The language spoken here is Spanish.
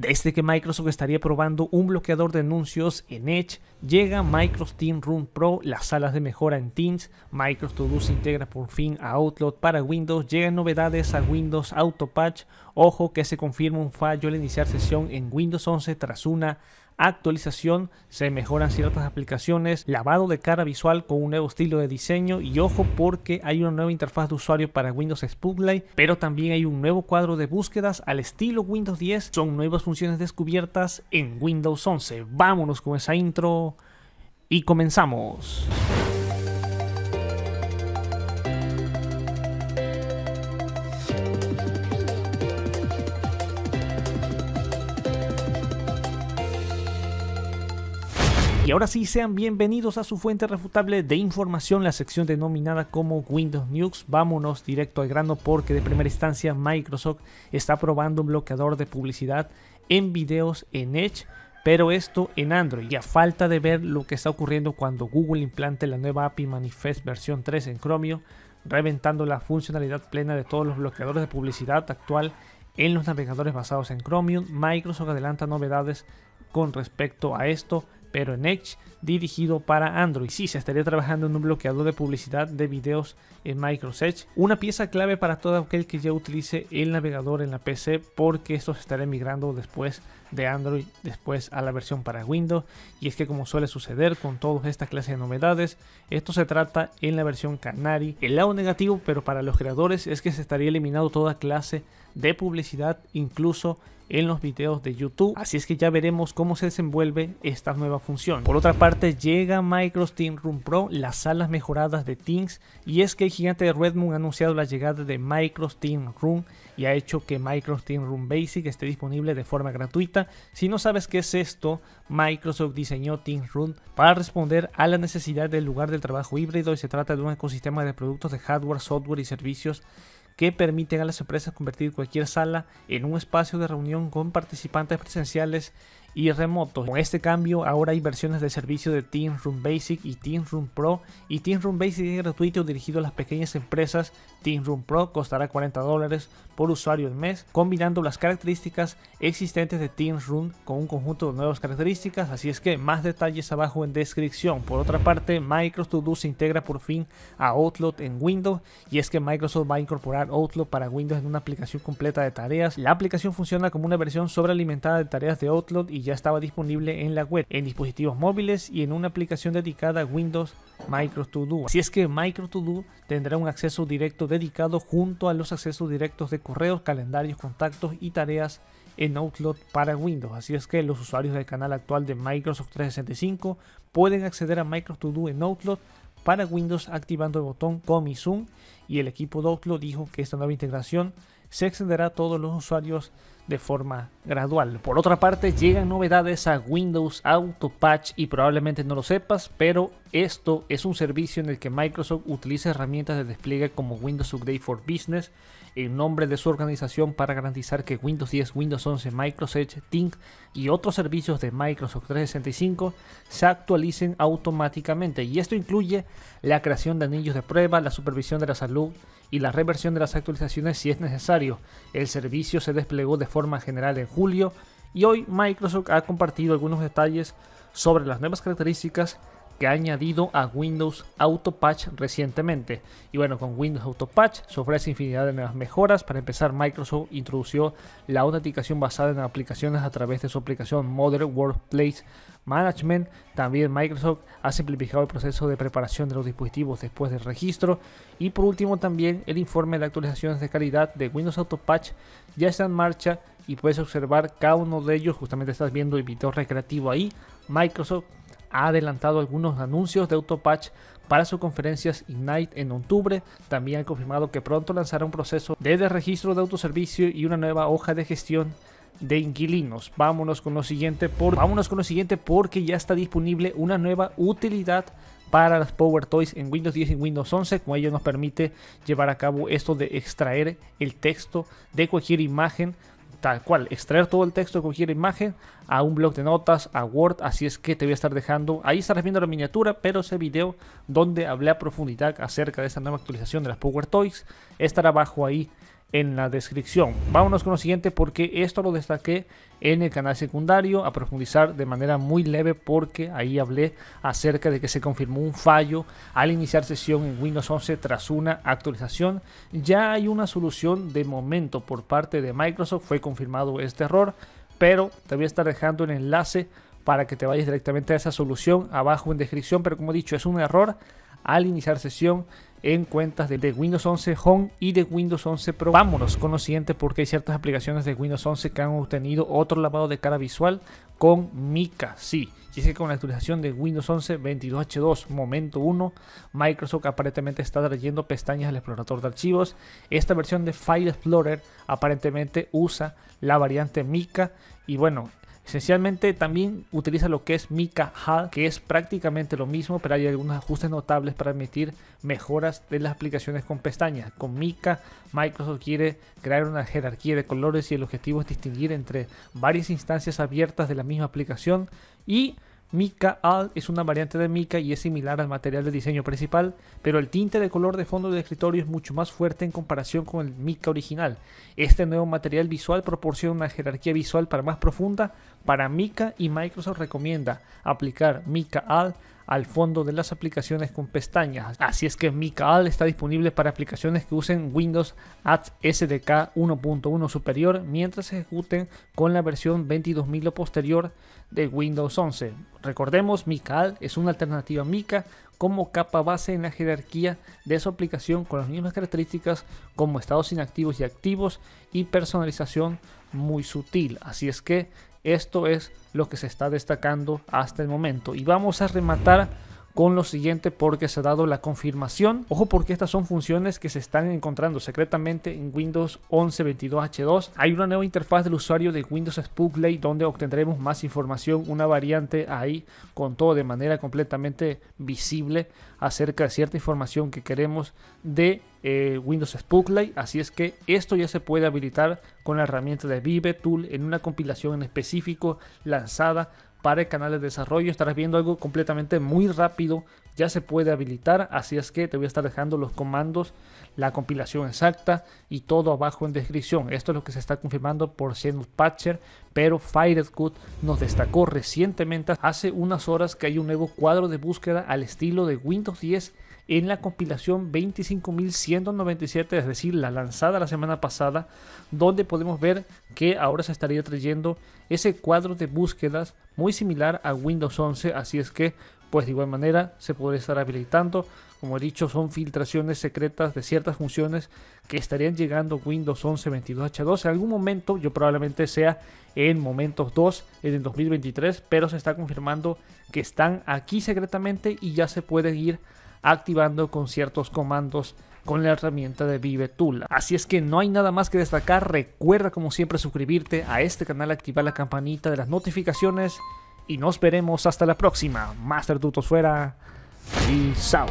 Desde que Microsoft estaría probando un bloqueador de anuncios en Edge, llega Microsoft Team Room Pro, las salas de mejora en Teams, Microsoft To se integra por fin a Outlook para Windows, llegan novedades a Windows Auto Patch, ojo que se confirma un fallo al iniciar sesión en Windows 11 tras una actualización, se mejoran ciertas aplicaciones, lavado de cara visual con un nuevo estilo de diseño y ojo porque hay una nueva interfaz de usuario para Windows Spotlight, pero también hay un nuevo cuadro de búsquedas al estilo Windows 10, son nuevas funciones descubiertas en Windows 11. Vámonos con esa intro y comenzamos. Y ahora sí, sean bienvenidos a su fuente refutable de información, la sección denominada como Windows News. Vámonos directo al grano porque de primera instancia Microsoft está probando un bloqueador de publicidad en videos en Edge, pero esto en Android. Y a falta de ver lo que está ocurriendo cuando Google implante la nueva API Manifest versión 3 en Chromium, reventando la funcionalidad plena de todos los bloqueadores de publicidad actual en los navegadores basados en Chromium, Microsoft adelanta novedades con respecto a esto pero en Edge dirigido para Android. Sí, se estaría trabajando en un bloqueador de publicidad de videos en Microsoft Edge, una pieza clave para todo aquel que ya utilice el navegador en la PC porque esto se estará migrando después de Android, después a la versión para Windows. Y es que como suele suceder con todas estas clases de novedades, esto se trata en la versión Canary. El lado negativo, pero para los creadores, es que se estaría eliminando toda clase de publicidad, incluso en los videos de YouTube. Así es que ya veremos cómo se desenvuelve esta nueva función. Por otra parte, llega Microsoft Team Room Pro, las salas mejoradas de Teams, y es que el gigante de Redmond ha anunciado la llegada de Microsoft Team Room y ha hecho que Microsoft Team Room Basic esté disponible de forma gratuita. Si no sabes qué es esto, Microsoft diseñó Team Room para responder a la necesidad del lugar del trabajo híbrido y se trata de un ecosistema de productos de hardware, software y servicios que permiten a las empresas convertir cualquier sala en un espacio de reunión con participantes presenciales y remotos. Con este cambio ahora hay versiones de servicio de Team Room Basic y Team Room Pro y Team Room Basic es gratuito dirigido a las pequeñas empresas. Team Room Pro costará 40 dólares por usuario al mes, combinando las características existentes de Team Room con un conjunto de nuevas características, así es que más detalles abajo en descripción. Por otra parte, Microsoft To Do se integra por fin a Outlook en Windows y es que Microsoft va a incorporar Outlook para Windows en una aplicación completa de tareas. La aplicación funciona como una versión sobrealimentada de tareas de Outlook y ya estaba disponible en la web, en dispositivos móviles y en una aplicación dedicada a Windows Microsoft To Do. Así es que Microsoft To Do tendrá un acceso directo dedicado junto a los accesos directos de correos, calendarios, contactos y tareas en Outlook para Windows. Así es que los usuarios del canal actual de Microsoft 365 pueden acceder a Microsoft To Do en Outlook para Windows activando el botón Com y Zoom y el equipo de Outlook dijo que esta nueva integración se extenderá a todos los usuarios de forma gradual. Por otra parte, llegan novedades a Windows Auto Patch y probablemente no lo sepas, pero esto es un servicio en el que Microsoft utiliza herramientas de despliegue como Windows Update for Business en nombre de su organización para garantizar que Windows 10, Windows 11, Microsoft Edge, Think y otros servicios de Microsoft 365 se actualicen automáticamente. Y esto incluye la creación de anillos de prueba, la supervisión de la salud y la reversión de las actualizaciones si es necesario. El servicio se desplegó de forma general en julio y hoy Microsoft ha compartido algunos detalles sobre las nuevas características que ha añadido a Windows Auto Patch recientemente. Y bueno, con Windows Auto Patch se ofrece infinidad de nuevas mejoras. Para empezar, Microsoft introdució la autenticación basada en aplicaciones a través de su aplicación Modern Workplace Management. También Microsoft ha simplificado el proceso de preparación de los dispositivos después del registro. Y por último, también el informe de actualizaciones de calidad de Windows Auto Patch ya está en marcha y puedes observar cada uno de ellos. Justamente estás viendo el video recreativo ahí. Microsoft ha adelantado algunos anuncios de Autopatch para sus conferencias Ignite en octubre. También ha confirmado que pronto lanzará un proceso de registro de autoservicio y una nueva hoja de gestión de inquilinos. Vámonos con lo siguiente, por, vámonos con lo siguiente porque ya está disponible una nueva utilidad para las Power Toys en Windows 10 y Windows 11. Con ello nos permite llevar a cabo esto de extraer el texto de cualquier imagen tal cual, extraer todo el texto de cualquier imagen a un blog de notas, a Word, así es que te voy a estar dejando, ahí estarás viendo la miniatura, pero ese video donde hablé a profundidad acerca de esta nueva actualización de las Power Toys, estará abajo ahí en la descripción. Vámonos con lo siguiente porque esto lo destaqué en el canal secundario a profundizar de manera muy leve porque ahí hablé acerca de que se confirmó un fallo al iniciar sesión en Windows 11 tras una actualización. Ya hay una solución de momento por parte de Microsoft, fue confirmado este error, pero te voy a estar dejando el enlace para que te vayas directamente a esa solución abajo en descripción, pero como he dicho es un error al iniciar sesión en cuentas de, Windows 11 Home y de Windows 11 Pro. Vámonos con lo siguiente porque hay ciertas aplicaciones de Windows 11 que han obtenido otro lavado de cara visual con Mica. Sí, y es que con la actualización de Windows 11 22H2 momento 1, Microsoft aparentemente está trayendo pestañas al explorador de archivos. Esta versión de File Explorer aparentemente usa la variante Mica y bueno, Esencialmente también utiliza lo que es Mica HUD, que es prácticamente lo mismo, pero hay algunos ajustes notables para permitir mejoras de las aplicaciones con pestañas. Con Mica, Microsoft quiere crear una jerarquía de colores y el objetivo es distinguir entre varias instancias abiertas de la misma aplicación y Mica Alt es una variante de Mica y es similar al material de diseño principal, pero el tinte de color de fondo del escritorio es mucho más fuerte en comparación con el Mica original. Este nuevo material visual proporciona una jerarquía visual para más profunda para Mica y Microsoft recomienda aplicar Mica Alt al fondo de las aplicaciones con pestañas. Así es que Micaal está disponible para aplicaciones que usen Windows Ads SDK 1.1 superior mientras se ejecuten con la versión 22000 o posterior de Windows 11. Recordemos, Micaal es una alternativa Mica como capa base en la jerarquía de su aplicación con las mismas características como estados inactivos y activos y personalización muy sutil. Así es que esto es lo que se está destacando hasta el momento. Y vamos a rematar con lo siguiente porque se ha dado la confirmación. Ojo porque estas son funciones que se están encontrando secretamente en Windows 11 22H2. Hay una nueva interfaz del usuario de Windows Spookley donde obtendremos más información, una variante ahí con todo de manera completamente visible acerca de cierta información que queremos de eh, Windows Spookley. Así es que esto ya se puede habilitar con la herramienta de Vive Tool en una compilación en específico lanzada para el canal de desarrollo. Estarás viendo algo completamente muy rápido. Ya se puede habilitar. Así es que te voy a estar dejando los comandos, la compilación exacta y todo abajo en descripción. Esto es lo que se está confirmando por Xenos Patcher. Pero Firecut nos destacó recientemente, hace unas horas, que hay un nuevo cuadro de búsqueda al estilo de Windows 10 en la compilación 25.197, es decir, la lanzada la semana pasada, donde podemos ver que ahora se estaría trayendo ese cuadro de búsquedas muy similar a Windows 11, así es que pues de igual manera se podría estar habilitando. Como he dicho, son filtraciones secretas de ciertas funciones que estarían llegando Windows 11 22H2. En algún momento, yo probablemente sea en momentos 2 en el 2023, pero se está confirmando que están aquí secretamente y ya se puede ir activando con ciertos comandos con la herramienta de Vive Tool. Así es que no hay nada más que destacar. Recuerda como siempre suscribirte a este canal, activar la campanita de las notificaciones y nos veremos hasta la próxima. Master Tutos fuera y chao.